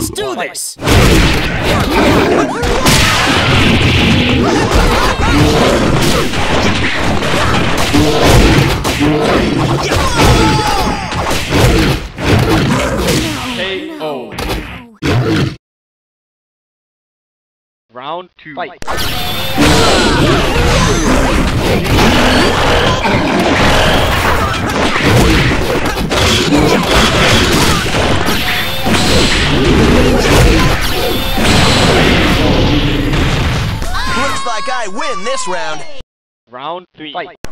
Let's do this! KO. Round two. Fight. Like I win this round. Round three. Fight.